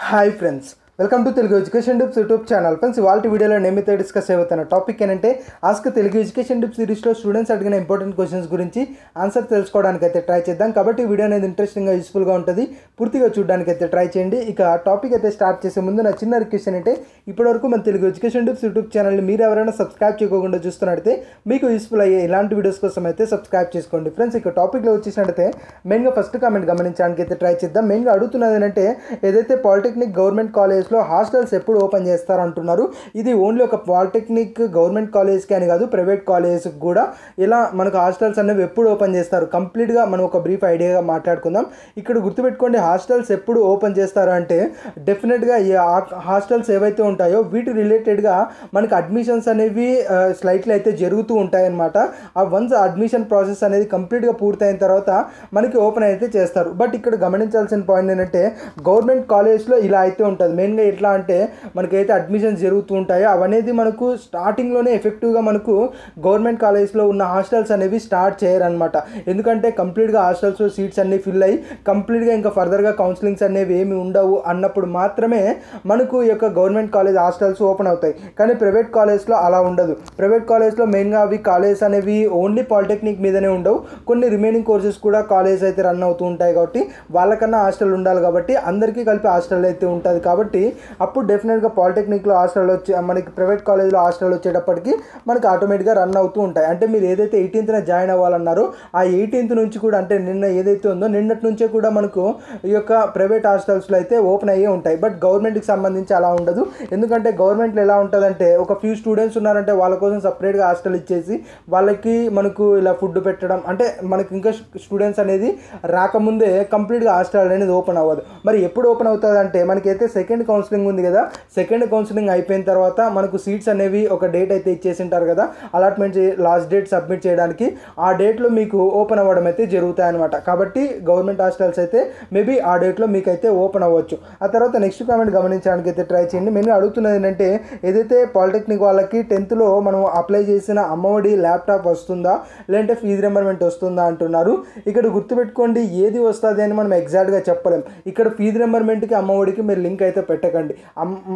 Hi friends welcome to Telugu education tips YouTube channel. Friends ఇవాళ వీడియోలో నేమైతే discuss అవుతున్న టాపిక్ ఏంటంటే ఆస్క్ తెలుగు ఎడ్యుకేషన్ టిప్స్ సిరీస్లో స్టూడెంట్స్ అడిగిన ఇంపార్టెంట్ క్వశ్చన్స్ గురించి ఆన్సర్ తెలుసుకోవడానికి అయితే ట్రై చేద్దాం. కాబట్టి వీడియో అనేది ఇంట్రెస్టింగ్గా యూస్ఫుల్గా ఉంటుంది. పూర్తిగా చూడడానికి అయితే ట్రై చేయండి. ఇక టాపిక్ అయితే స్టార్ట్ చేసే ముందు నా చిన్న రిక్వెస్ట్ ఏంటంటే ఇప్పటివరకు మన తెలుగు ఎడ్యుకేషన్ టిప్స్ యూట్యూబ్ ఛానల్ని మీరు ఎవరైనా సబ్స్క్రైబ్ చేయకుండా చూస్తున్నట్టయితే మీకు యూస్ఫుల్ అయ్యే ఇలాంటి వీడియోస్ కోసం అయితే సబ్స్క్రైబ్ చేసుకోండి. ఫ్రెండ్స్ ఇక టాపిక్లో వచ్చేసినట్టయితే మెయిన్గా ఫస్ట్ కామెంట్ గమనించడానికి అయితే ట్రై చేద్దాం. మెయిన్గా అడుగుతున్నది ఏంటంటే ఏదైతే పాలిటెక్నిక్ గవర్నమెంట్ కాలేజ్ లో హాస్టల్స్ ఎప్పుడు ఓపెన్ చేస్తారంటున్నారు. ఇది ఓన్లీ ఒక పాలిటెక్నిక్ గవర్నమెంట్ కాలేజ్కి అని కాదు ప్రైవేట్ కాలేజ్కి కూడా. ఇలా మనకు హాస్టల్స్ అనేవి ఎప్పుడు ఓపెన్ చేస్తారు? కంప్లీట్గా మనం ఒక బ్రీఫ్ ఐడియాగా మాట్లాడుకుందాం. ఇక్కడ గుర్తుపెట్టుకోండి హాస్టల్స్ ఎప్పుడు ఓపెన్ చేస్తారు అంటే డెఫినెట్గా ఈ హాస్టల్స్ ఏవైతే ఉంటాయో వీటి రిలేటెడ్గా మనకి అడ్మిషన్స్ అనేవి స్లైట్లీ అయితే జరుగుతూ ఉంటాయన్నమాట. ఆ వన్స్ అడ్మిషన్ ప్రాసెస్ అనేది కంప్లీట్గా పూర్తయిన తర్వాత మనకి ఓపెన్ అయితే చేస్తారు. బట్ ఇక్కడ గమనించాల్సిన పాయింట్ ఏంటంటే గవర్నమెంట్ కాలేజ్లో ఇలా అయితే ఉంటుంది. మెయిన్గా ఎట్లా అంటే మనకైతే అడ్మిషన్స్ జరుగుతూ ఉంటాయో అవనేది మనకు స్టార్టింగ్లోనే ఎఫెక్టివ్గా మనకు గవర్నమెంట్ కాలేజ్లో ఉన్న హాస్టల్స్ అనేవి స్టార్ట్ చేయరనమాట ఎందుకంటే కంప్లీట్గా హాస్టల్స్లో సీట్స్ అన్నీ ఫిల్ అయ్యి కంప్లీట్గా ఇంకా ఫర్దర్గా కౌన్సిలింగ్స్ అనేవి ఏమి ఉండవు అన్నప్పుడు మాత్రమే మనకు ఈ యొక్క గవర్నమెంట్ కాలేజ్ హాస్టల్స్ ఓపెన్ అవుతాయి. కానీ ప్రైవేట్ కాలేజ్లో అలా ఉండదు. ప్రైవేట్ కాలేజ్లో మెయిన్గా అవి కాలేజ్ అనేవి ఓన్లీ పాలిటెక్నిక్ మీదనే ఉండవు. కొన్ని రిమైనింగ్ కోర్సెస్ కూడా కాలేజ్ అయితే రన్ అవుతూ ఉంటాయి కాబట్టి వాళ్ళకన్నా హాస్టల్ ఉండాలి కాబట్టి అందరికీ కలిపి హాస్టల్ అయితే ఉంటుంది కాబట్టి అప్పుడు డెఫినెట్గా పాలిటెక్నిక్లో హాస్టల్ వచ్చి మనకి ప్రైవేట్ కాలేజ్లో హాస్టల్ వచ్చేటప్పటికి మనకి ఆటోమేటిక్గా రన్ అవుతూ ఉంటాయి. అంటే మీరు ఏదైతే ఎయిటీన్త్న జాయిన్ అవ్వాలన్నారో ఆ ఎయిటీన్త్ నుంచి కూడా అంటే నిన్న ఏదైతే ఉందో నిన్నటి నుంచే కూడా మనకు ఈ యొక్క ప్రైవేట్ హాస్టల్స్లో అయితే ఓపెన్ అయ్యే ఉంటాయి. బట్ గవర్నమెంట్కి సంబంధించి అలా ఉండదు. ఎందుకంటే గవర్నమెంట్లో ఎలా ఉంటుందంటే ఒక ఫ్యూ స్టూడెంట్స్ ఉన్నారంటే వాళ్ళ కోసం సపరేట్గా హాస్టల్ ఇచ్చేసి వాళ్ళకి మనకు ఇలా ఫుడ్ పెట్టడం అంటే మనకి ఇంకా స్టూడెంట్స్ అనేది రాకముందే కంప్లీట్గా హాస్టల్ అనేది ఓపెన్ అవ్వదు. మరి ఎప్పుడు ఓపెన్ అవుతుంది అంటే మనకైతే సెకండ్ కౌన్సిలింగ్ ఉంది కదా. సెకండ్ కౌన్సిలింగ్ అయిపోయిన తర్వాత మనకు సీట్స్ అనేవి ఒక డేట్ అయితే ఇచ్చేసి ఉంటారు కదా అలాట్మెంట్ లాస్ట్ డేట్ సబ్మిట్ చేయడానికి ఆ డేట్లో మీకు ఓపెన్ అవ్వడం అయితే జరుగుతాయన్నమాట. కాబట్టి గవర్నమెంట్ హాస్టల్స్ అయితే మేబీ ఆ డేట్లో మీకు అయితే ఓపెన్ అవ్వచ్చు. ఆ తర్వాత నెక్స్ట్ కామెంట్ గమనించడానికి అయితే ట్రై చేయండి. నేను అడుగుతున్నది ఏంటంటే ఏదైతే పాలిటెక్నిక్ వాళ్ళకి టెన్త్లో మనం అప్లై చేసిన అమ్మఒడి ల్యాప్టాప్ వస్తుందా? లేదంటే ఫీజు రింబర్మెంట్ వస్తుందా అంటున్నారు. ఇక్కడ గుర్తుపెట్టుకోండి ఏది వస్తుంది అని మనం ఎగ్జాక్ట్గా చెప్పలేం. ఇక్కడ ఫీజు రింబర్మెంట్కి అమ్మఒడికి మీరు లింక్ అయితే పెట్టకండి.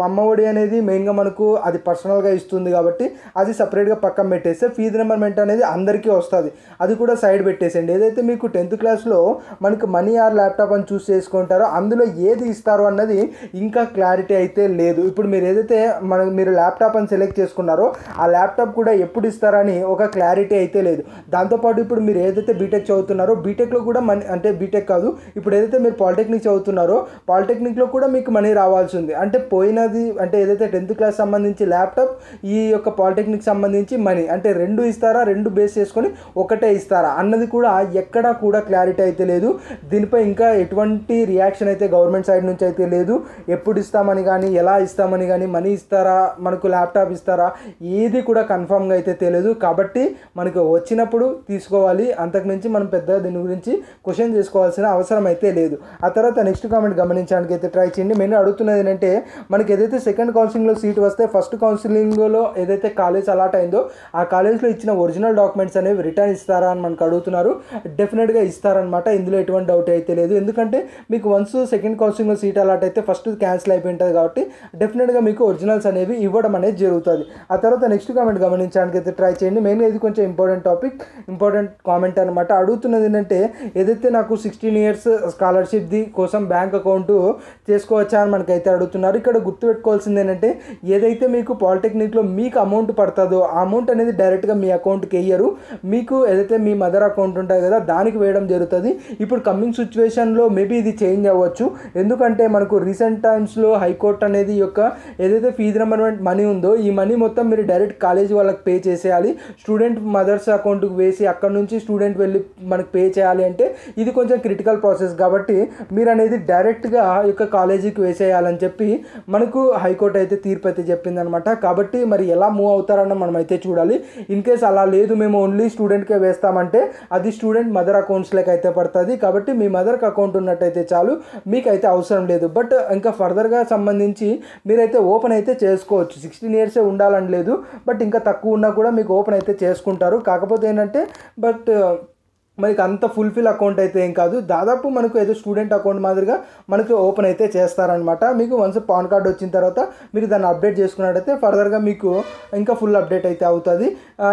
అమ్మ ఒడి అనేది మెయిన్గా మనకు అది పర్సనల్గా ఇస్తుంది కాబట్టి అది సపరేట్గా పక్కన పెట్టేస్తే ఫీజు రింబర్మెంట్ అనేది అందరికీ వస్తుంది. అది కూడా సైడ్ పెట్టేసేయండి. ఏదైతే మీకు టెన్త్ క్లాస్లో మనకు మనీ ఆర్ ల్యాప్టాప్ అని చూస్ చేసుకుంటారో అందులో ఏది ఇస్తారు అన్నది ఇంకా క్లారిటీ అయితే లేదు. ఇప్పుడు మీరు ఏదైతే మన మీరు ల్యాప్టాప్ అని సెలెక్ట్ చేసుకున్నారో ఆ ల్యాప్టాప్ కూడా ఎప్పుడు ఇస్తారని ఒక క్లారిటీ అయితే లేదు. దాంతోపాటు ఇప్పుడు మీరు ఏదైతే బీటెక్ చదువుతున్నారో బీటెక్లో కూడా మనీ అంటే బీటెక్ కాదు. ఇప్పుడు ఏదైతే మీరు పాలిటెక్నిక్ చదువుతున్నారో పాలిటెక్నిక్లో కూడా మీకు మనీ రావాల్సి వచ్చింది. అంటే పోయినది అంటే ఏదైతే టెన్త్ క్లాస్ సంబంధించి ల్యాప్టాప్ ఈ యొక్క పాలిటెక్నిక్ సంబంధించి మనీ. అంటే రెండు ఇస్తారా రెండు బేస్ చేసుకొని ఒకటే ఇస్తారా అన్నది కూడా ఎక్కడా కూడా క్లారిటీ అయితే లేదు. దీనిపై ఇంకా ఎటువంటి రియాక్షన్ అయితే గవర్నమెంట్ సైడ్ నుంచి అయితే లేదు. ఎప్పుడు ఇస్తామని కానీ ఎలా ఇస్తామని కానీ మనీ ఇస్తారా మనకు ల్యాప్టాప్ ఇస్తారా ఏది కూడా కన్ఫామ్గా అయితే తెలియదు. కాబట్టి మనకు వచ్చినప్పుడు తీసుకోవాలి. అంతకుమించి మనం పెద్దగా దీని గురించి క్వశ్చన్ చేసుకోవాల్సిన అవసరం అయితే లేదు. ఆ తర్వాత నెక్స్ట్ కామెంట్ గమనించడానికి అయితే ట్రై చేయండి. నేను అడుగుతున్నది ఏంటంటే మనకి ఏదైతే సెకండ్ కౌన్సిలింగ్లో సీట్ వస్తే ఫస్ట్ కౌన్సిలింగ్లో ఏదైతే కాలేజ్ అలాట్ అయిందో ఆ కాలేజ్లో ఇచ్చిన ఒరిజినల్ డాక్యుమెంట్స్ అనేవి రిటర్న్ ఇస్తారా అని మనకు అడుగుతున్నారు. డెఫినెట్గా ఇస్తారనమాట ఇందులో ఎటువంటి డౌట్ అయితే లేదు. ఎందుకంటే మీకు వన్స్ సెకండ్ కౌన్సిలింగ్లో సీట్ అలాట్ అయితే ఫస్ట్ క్యాన్సిల్ అయిపోయి ఉంటుంది కాబట్టి డెఫినెట్గా మీకు ఒరిజినల్స్ అనేవి ఇవ్వడం అనేది జరుగుతుంది. ఆ తర్వాత నెక్స్ట్ కామెంట్ గమనించడానికి అయితే ట్రై చేయండి. మెయిన్గా ఇది కొంచెం ఇంపార్టెంట్ టాపిక్ ఇంపార్టెంట్ కామెంట్ అనమాట అడుగుతున్నది ఏంటంటే ఏదైతే నాకు సిక్స్టీన్ ఇయర్స్ స్కాలర్షిప్ది కోసం బ్యాంక్ అకౌంట్ చేసుకోవచ్చా అని మనకైతే అడుగుతున్నారు. ఇక్కడ గుర్తుపెట్టుకోవాల్సింది ఏంటంటే ఏదైతే మీకు పాలిటెక్నిక్లో మీకు అమౌంట్ పడుతుందో ఆ అమౌంట్ అనేది డైరెక్ట్గా మీ అకౌంట్కి వేయరు. మీకు ఏదైతే మీ మదర్ అకౌంట్ ఉంటుంది కదా దానికి వేయడం జరుగుతుంది. ఇప్పుడు కమింగ్ సిచ్యువేషన్లో మేబీ ఇది చేంజ్ అవ్వచ్చు. ఎందుకంటే మనకు రీసెంట్ టైమ్స్లో హైకోర్టు అనేది యొక్క ఏదైతే ఫీజు రింబర్మెంట్ మనీ ఉందో ఈ మనీ మొత్తం మీరు డైరెక్ట్ కాలేజ్ వాళ్ళకి పే చేసేయాలి. స్టూడెంట్ మదర్స్ అకౌంట్కి వేసి అక్కడ నుంచి స్టూడెంట్ వెళ్ళి మనకి పే చేయాలి అంటే ఇది కొంచెం క్రిటికల్ ప్రాసెస్ కాబట్టి మీరు అనేది డైరెక్ట్గా ఈ యొక్క కాలేజీకి వేసేయాలని చెప్పి మనకు హైకోర్టు అయితే తీర్పు అయితే చెప్పిందనమాట కాబట్టి మరి ఎలా మూవ్ అవుతారన్న మనం అయితే చూడాలి. ఇన్ కేస్ అలా లేదు మేము ఓన్లీ స్టూడెంట్కే వేస్తామంటే అది స్టూడెంట్ మదర్ అకౌంట్స్లోకి అయితే పడుతుంది. కాబట్టి మీ మదర్కి అకౌంట్ ఉన్నట్టయితే చాలు మీకైతే అవసరం లేదు. బట్ ఇంకా ఫర్దర్గా సంబంధించి మీరైతే ఓపెన్ అయితే చేసుకోవచ్చు. సిక్స్టీన్ ఇయర్సే ఉండాలని లేదు. బట్ ఇంకా తక్కువ ఉన్నా కూడా మీకు ఓపెన్ అయితే చేసుకుంటారు. కాకపోతే ఏంటంటే బట్ మనకి అంత ఫుల్ఫిల్ అకౌంట్ అయితే ఏం కాదు. దాదాపు మనకు ఏదో స్టూడెంట్ అకౌంట్ మాదిరిగా మనకి ఓపెన్ అయితే చేస్తారనమాట మీకు వన్స్ పాన్ కార్డ్ వచ్చిన తర్వాత మీరు దాన్ని అప్డేట్ చేసుకున్నట్టయితే ఫర్దర్గా మీకు ఇంకా ఫుల్ అప్డేట్ అయితే అవుతుంది.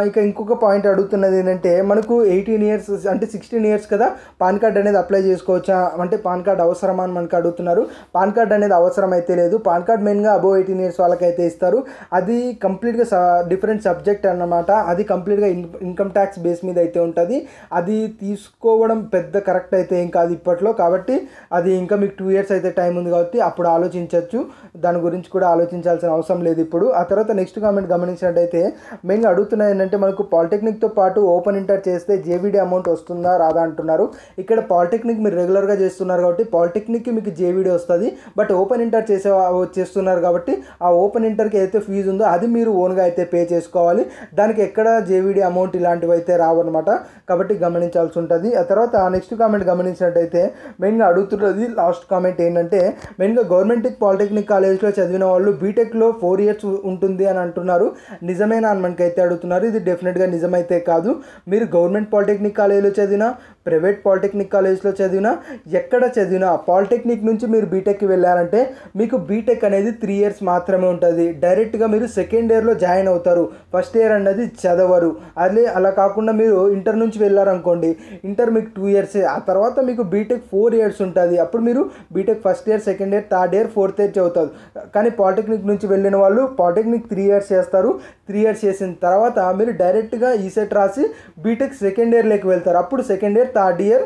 ఇంకా ఇక ఇంకొక పాయింట్ అడుగుతున్నది ఏంటంటే మనకు ఎయిటీన్ ఇయర్స్ అంటే సిక్స్టీన్ ఇయర్స్ కదా పాన్ కార్డ్ అనేది అప్లై చేసుకోవచ్చా? అంటే పాన్ కార్డ్ అవసరమా అని మనకు అడుగుతున్నారు. పాన్ కార్డ్ అనేది అవసరం అయితే లేదు. పాన్ కార్డ్ మెయిన్గా అబోవ్ ఎయిటీన్ ఇయర్స్ వాళ్ళకైతే ఇస్తారు. అది కంప్లీట్గా డిఫరెంట్ సబ్జెక్ట్ అన్నమాట. అది కంప్లీట్గా ఇన్ ఇన్కమ్ ట్యాక్స్ బేస్ మీద అయితే ఉంటుంది. అది తీసుకోవడం పెద్ద కరెక్ట్ అయితే ఏం కాదు ఇప్పట్లో. కాబట్టి అది ఇంకా మీకు టూ ఇయర్స్ అయితే టైం ఉంది కాబట్టి అప్పుడు ఆలోచించవచ్చు దాని గురించి కూడా ఆలోచించాల్సిన అవసరం లేదు ఇప్పుడు. ఆ తర్వాత నెక్స్ట్ కామెంట్ గమనించినట్టయితే మెయిన్గా అడుగుతున్నది ఏంటంటే మనకు పాలిటెక్నిక్తో పాటు ఓపెన్ ఇంటర్ చేస్తే జేవిడి అమౌంట్ వస్తుందా రాదా అంటున్నారు. ఇక్కడ పాలిటెక్నిక్ మీరు రెగ్యులర్గా చేస్తున్నారు కాబట్టి పాలిటెక్నిక్కి మీకు జేవిడి వస్తుంది. బట్ ఓపెన్ ఇంటర్ చేసే చేస్తున్నారు కాబట్టి ఆ ఓపెన్ ఇంటర్కి అయితే ఫీజు ఉందో అది మీరు ఓన్గా అయితే పే చేసుకోవాలి. దానికి ఎక్కడ జేవిడి అమౌంట్ ఇలాంటివి అయితే రావన్నమాట. కాబట్టి గమనించాలి గమనించాల్సి ఉంటుంది. ఆ తర్వాత నెక్స్ట్ కామెంట్ గమనించినట్టయితే మెయిన్గా అడుగుతున్నది లాస్ట్ కామెంట్ ఏంటంటే మెయిన్గా గవర్నమెంట్ పాలిటెక్నిక్ కాలేజ్లో చదివిన వాళ్ళు బీటెక్లో ఫోర్ ఇయర్స్ ఉంటుంది అని అంటున్నారు. నిజమేనా అని మనకైతే అడుగుతున్నారు. ఇది డెఫినెట్గా నిజమైతే కాదు. మీరు గవర్నమెంట్ పాలిటెక్నిక్ కాలేజ్లో చదివినా ప్రైవేట్ పాలిటెక్నిక్ కాలేజ్లో చదివినా ఎక్కడ చదివినా పాలిటెక్నిక్ నుంచి మీరు బీటెక్కి వెళ్ళారంటే మీకు బీటెక్ అనేది త్రీ ఇయర్స్ మాత్రమే ఉంటుంది. డైరెక్ట్గా మీరు సెకండ్ ఇయర్లో జాయిన్ అవుతారు. ఫస్ట్ ఇయర్ అన్నది చదవరు. అదే అలా కాకుండా మీరు ఇంటర్ నుంచి వెళ్ళారనుకోండి ఇంటర్ మీకు టూ ఇయర్స్ ఆ తర్వాత మీకు బీటెక్ ఫోర్ ఇయర్స్ ఉంటుంది. అప్పుడు మీరు B Tech first year second year third year fourth year చదువుతారు. కానీ పాలిటెక్నిక్ నుంచి వెళ్ళిన వాళ్ళు పాలిటెక్నిక్ త్రీ ఇయర్స్ చేస్తారు. త్రీ ఇయర్స్ చేసిన తర్వాత మీరు డైరెక్ట్గా ఈసెట్ రాసి బీటెక్ సెకండ్ ఇయర్లోకి వెళ్తారు. అప్పుడు second year third year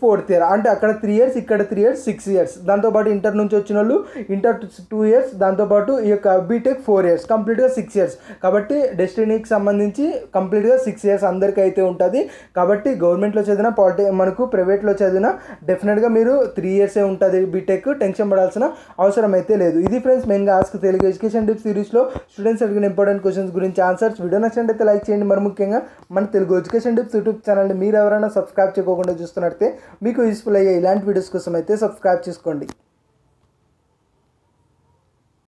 fourth year. అంటే అక్కడ త్రీ ఇయర్స్ ఇక్కడ త్రీ ఇయర్స్ సిక్స్ ఇయర్స్ దాంతోపాటు ఇంటర్ నుంచి వచ్చిన వాళ్ళు ఇంటర్ టూ ఇయర్స్ దాంతోపాటు ఈ యొక్క బీటెక్ ఫోర్ ఇయర్స్ కంప్లీట్గా సిక్స్ ఇయర్స్ కాబట్టి డెస్టినీకి సంబంధించి కంప్లీట్గా సిక్స్ ఇయర్స్ అందరికీ అయితే ఉంటుంది. కాబట్టి గవర్నమెంట్లో చదివిన పాలిటీ మనకు ప్రైవేట్లో చదివిన డెఫినెట్గా మీరు త్రీ ఇయర్సే ఉంటుంది బీటెక్ టెన్షన్ పడాల్సిన అవసరం అయితే లేదు. ఇది ఫ్రెండ్స్ మెయిన్గా ఆస్క్ తెలుగు ఎడ్యుకేషన్ టిప్ సిరీస్లో స్టూడెంట్స్ అడిగిన ఇంపార్టెంట్ క్వశ్చన్స్ గురించి ఆన్సర్స్ వీడియో నచ్చినట్టయితే లైక్ చేయండి. మరి ముఖ్యంగా మన తెలుగు ఎడ్యుకేషన్ టిప్స్ యూట్యూబ్ ఛానల్ని మీరు ఎవరైనా సబ్స్క్రైబ్ చేయకుండా చూస్తున్నట్టే మీకు యూస్ఫుల్ అయ్యే ఇలాంటి వీడియోస్ కోసం అయితే సబ్స్క్రైబ్ చేసుకోండి.